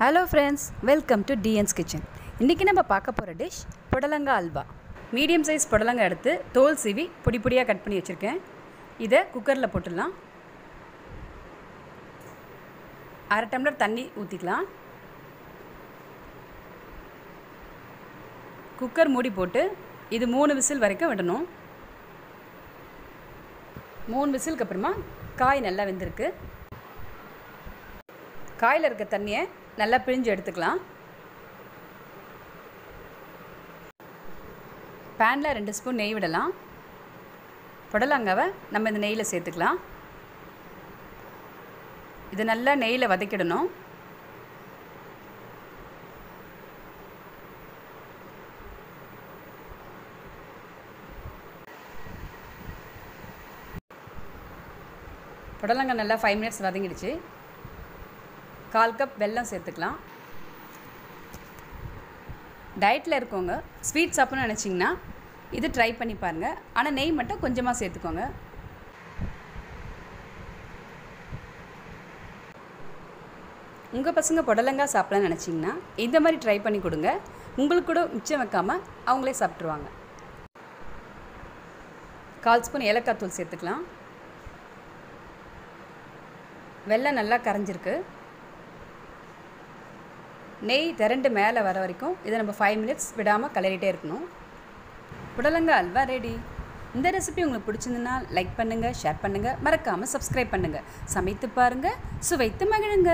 Hello friends welcome to TN's kitchen இன்றைக்கி நம்ம பார்க்க போகிற டிஷ் புடலங்காய் அல்வா. மீடியம் சைஸ் புடலங்காய் எடுத்து தோல் சீவி பொடி பொடியாக கட் பண்ணி வச்சுருக்கேன். இதை குக்கரில் போட்டுடலாம். அரை டம்ளர் தண்ணி ஊற்றிக்கலாம் குக்கர் மூடி போட்டு இது மூணு விசில் வரைக்கும் விடணும். மூணு விசிலுக்கு அப்புறமா காய் நல்லா வெந்திருக்கு. காயில் இருக்க தண்ணியை நல்லா பிழிஞ்சு எடுத்துக்கலாம். பேனில் ரெண்டு ஸ்பூன் நெய் விடலாம். புடலங்காவை நம்ம இந்த நெய்யில் சேர்த்துக்கலாம். இது நல்லா நெய்யில் வதக்கிடணும். புடலங்காய் நல்லா ஃபைவ் மினிட்ஸ் வதங்கிடுச்சு. கால் கப் வெல்லம் சேர்த்துக்கலாம். டயட்டில் இருக்கவங்க ஸ்வீட் சாப்பிட்ணும்னு நினச்சிங்கன்னா இது ட்ரை பண்ணி பாருங்கள் ஆனால் நெய் மட்டும் கொஞ்சமாக சேர்த்துக்கோங்க. உங்கள் பசங்க புடலங்காய் சாப்பிடலாம்னு நினச்சிங்கன்னா இந்த மாதிரி ட்ரை பண்ணி கொடுங்க. உங்களுக்கு கூட மிச்சம் வைக்காமல் அவங்களே சாப்பிட்ருவாங்க கால் ஸ்பூன் ஏலக்காய் தூள் சேர்த்துக்கலாம். வெள்ளம் நல்லா கரைஞ்சிருக்கு. நெய் திரண்டு மேலே வர வரைக்கும் இதை நம்ம ஃபைவ் மினிட்ஸ் விடாமல் கலரிட்டே இருக்கணும். புடலங்கா அல்வா ரெடி இந்த ரெசிபி உங்களுக்கு பிடிச்சிருந்துன்னா லைக் பண்ணுங்கள் ஷேர் பண்ணுங்கள் மறக்காமல் சப்ஸ்கிரைப் பண்ணுங்கள் சமைத்து பாருங்கள் சுவைத்து மகிழுங்க.